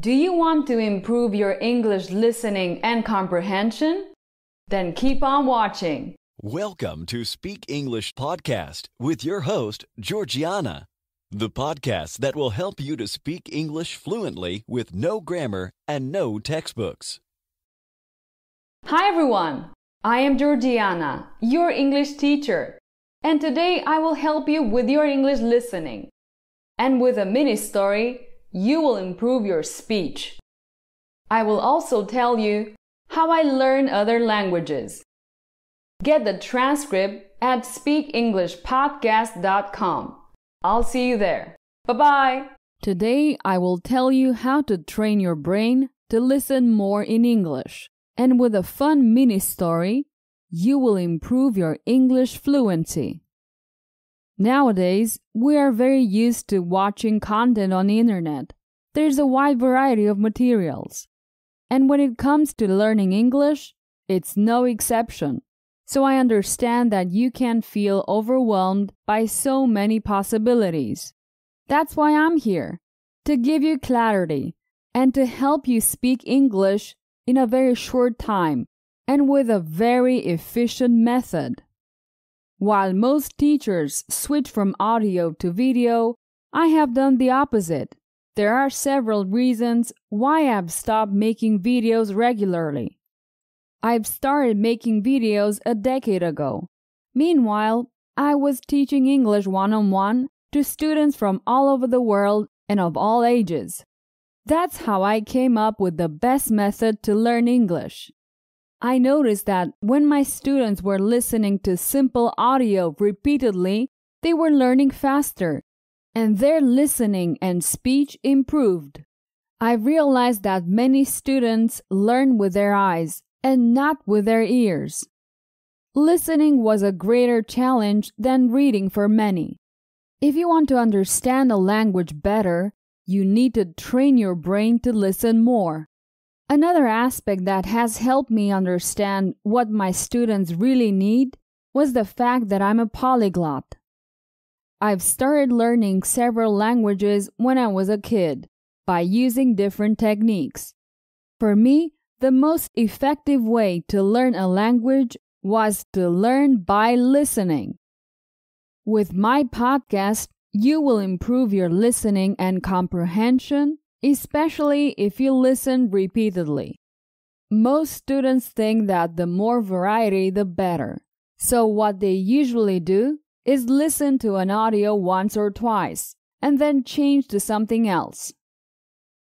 Do you want to improve your English listening and comprehension? Then keep on watching. Welcome to Speak English Podcast with your host, Georgiana, the podcast that will help you to speak English fluently with no grammar and no textbooks. Hi everyone, I am Georgiana, your English teacher, and today I will help you with your English listening. And with a mini story, you will improve your speech. I will also tell you how I learn other languages. Get the transcript at speakenglishpodcast.com. I'll see you there. Bye bye. Today I will tell you how to train your brain to listen more in English. And with a fun mini story, you will improve your English fluency. Nowadays, we are very used to watching content on the internet. There's a wide variety of materials. And when it comes to learning English, it's no exception. So I understand that you can feel overwhelmed by so many possibilities. That's why I'm here, to give you clarity and to help you speak English in a very short time and with a very efficient method. While most teachers switch from audio to video, I have done the opposite. There are several reasons why I've stopped making videos regularly. I've started making videos a decade ago. Meanwhile, I was teaching English one on one to students from all over the world and of all ages. That's how I came up with the best method to learn English. I noticed that when my students were listening to simple audio repeatedly, they were learning faster, and their listening and speech improved. I realized that many students learn with their eyes and not with their ears. Listening was a greater challenge than reading for many. If you want to understand a language better, you need to train your brain to listen more. Another aspect that has helped me understand what my students really need was the fact that I'm a polyglot. I've started learning several languages when I was a kid by using different techniques. For me, the most effective way to learn a language was to learn by listening. With my podcast, you will improve your listening and comprehension, especially if you listen repeatedly. Most students think that the more variety, the better. So, what they usually do is listen to an audio once or twice and then change to something else.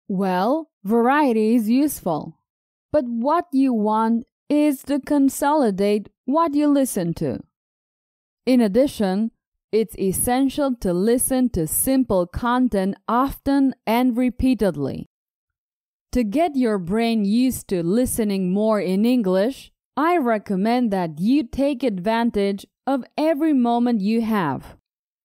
Well, variety is useful, but what you want is to consolidate what you listen to. In addition, it's essential to listen to simple content often and repeatedly. To get your brain used to listening more in English, I recommend that you take advantage of every moment you have.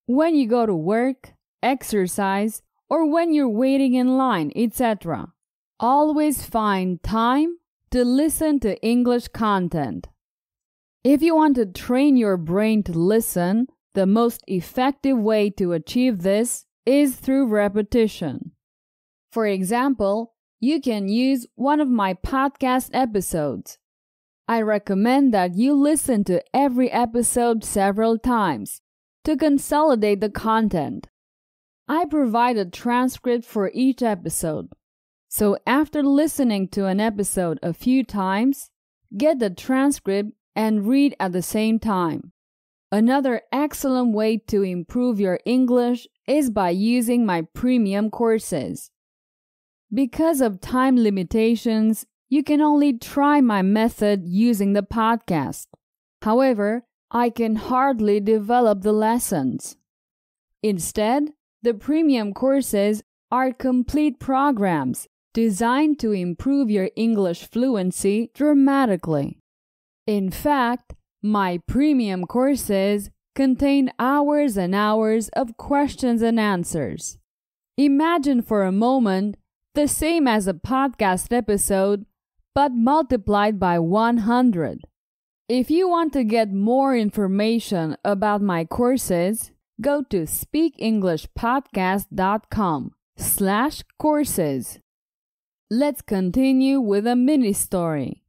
When you go to work, exercise, or when you're waiting in line, etc. Always find time to listen to English content. If you want to train your brain to listen, the most effective way to achieve this is through repetition. For example, you can use one of my podcast episodes. I recommend that you listen to every episode several times to consolidate the content. I provide a transcript for each episode. So after listening to an episode a few times, get the transcript and read at the same time. Another excellent way to improve your English is by using my premium courses. Because of time limitations, you can only try my method using the podcast. However, I can hardly develop the lessons. Instead, the premium courses are complete programs designed to improve your English fluency dramatically. In fact, my premium courses contain hours and hours of questions and answers. Imagine for a moment the same as a podcast episode, but multiplied by 100. If you want to get more information about my courses, go to speakenglishpodcast.com slash courses. Let's continue with a mini story.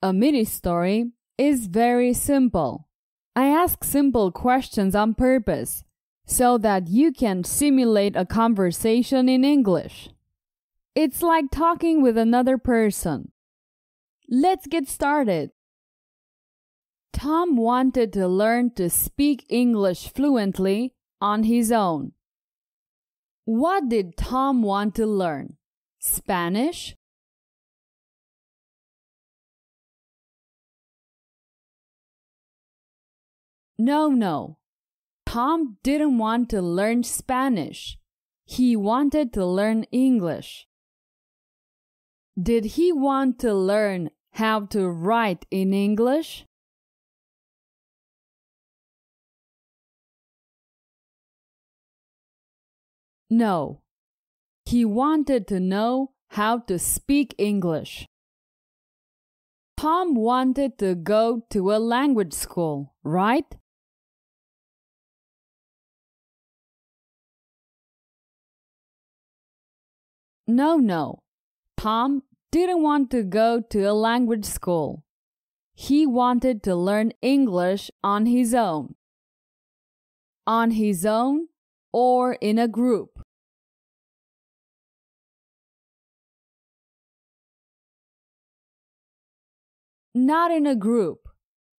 A mini story is very simple. I ask simple questions on purpose so that you can simulate a conversation in English. It's like talking with another person. Let's get started. Tom wanted to learn to speak English fluently on his own. What did Tom want to learn? Spanish? No, no. Tom didn't want to learn Spanish. He wanted to learn English. Did he want to learn how to write in English? No. He wanted to know how to speak English. Tom wanted to go to a language school, right? No, no. Tom didn't want to go to a language school. He wanted to learn English on his own. On his own or in a group. Not in a group.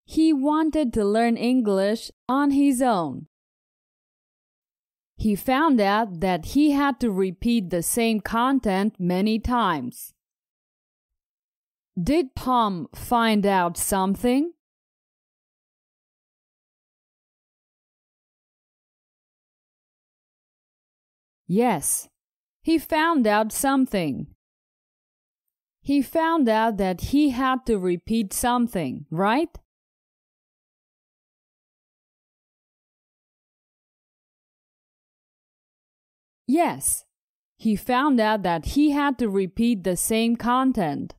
He wanted to learn English on his own. He found out that he had to repeat the same content many times. Did Tom find out something? Yes, he found out something. He found out that he had to repeat something, right? Yes, he found out that he had to repeat the same content.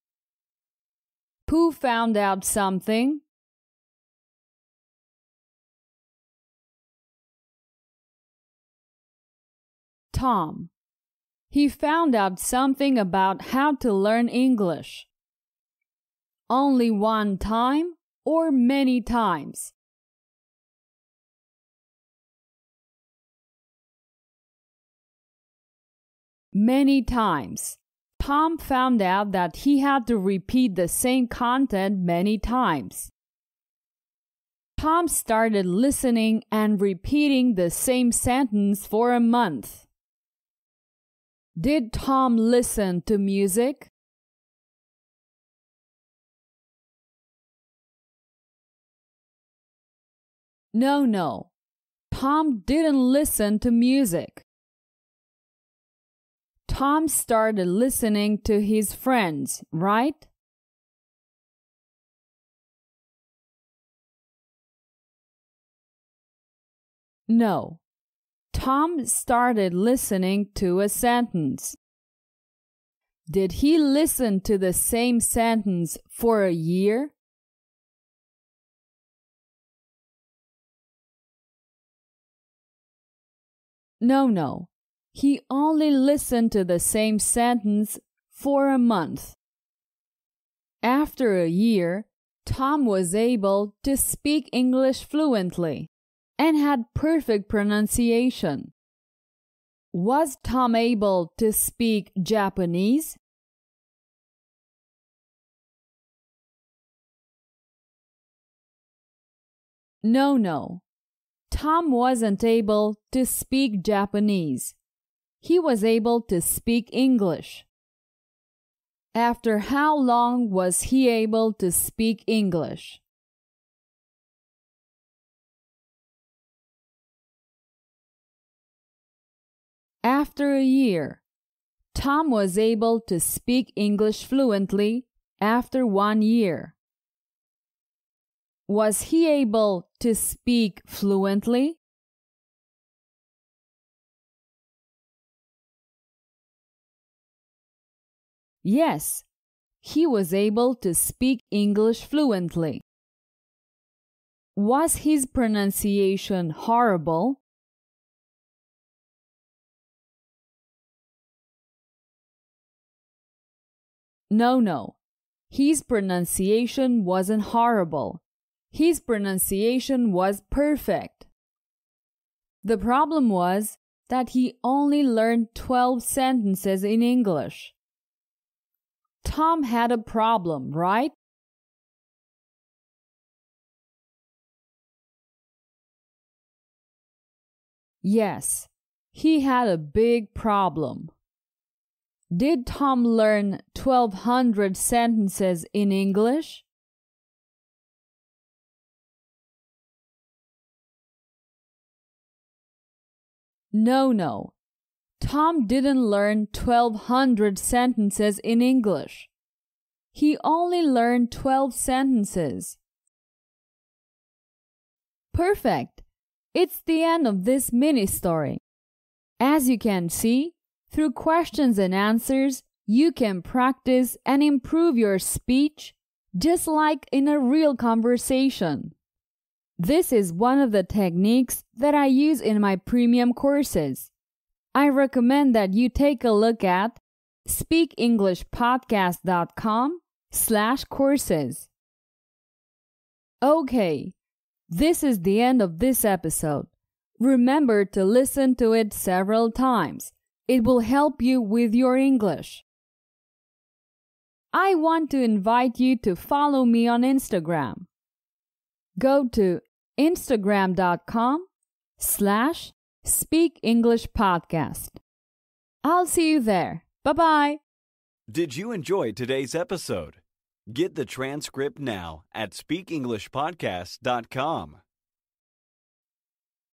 Who found out something? Tom. He found out something about how to learn English. Only one time or many times? Many times. Tom found out that he had to repeat the same content many times. Tom started listening and repeating the same sentence for a month. Did Tom listen to music? No, no. Tom didn't listen to music. Tom started listening to his friends, right? No. Tom started listening to a sentence. Did he listen to the same sentence for a year? No, no. He only listened to the same sentence for a month. After a year, Tom was able to speak English fluently and had perfect pronunciation. Was Tom able to speak Japanese? No, no. Tom wasn't able to speak Japanese. He was able to speak English. After how long was he able to speak English? After a year, Tom was able to speak English fluently after one year. Was he able to speak fluently? Yes, he was able to speak English fluently. Was his pronunciation horrible? No, no. His pronunciation wasn't horrible. His pronunciation was perfect. The problem was that he only learned 12 sentences in English. Tom had a problem, right? Yes, he had a big problem. Did Tom learn 1200 sentences in English? No, no. Tom didn't learn 1200 sentences in English. He only learned 12 sentences. Perfect. It's the end of this mini story. As you can see, through questions and answers, you can practice and improve your speech just like in a real conversation. This is one of the techniques that I use in my premium courses. I recommend that you take a look at speakenglishpodcast.com slash courses. Okay, this is the end of this episode. Remember to listen to it several times. It will help you with your English. I want to invite you to follow me on Instagram go to instagram.com slash speak English podcast. I'll see you there. Bye bye. Did you enjoy today's episode? Get the transcript now at speakenglishpodcast.com.